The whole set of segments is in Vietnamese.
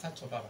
他做爸爸。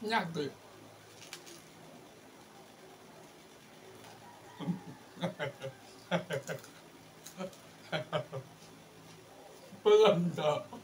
Nhạc từ Belum tak.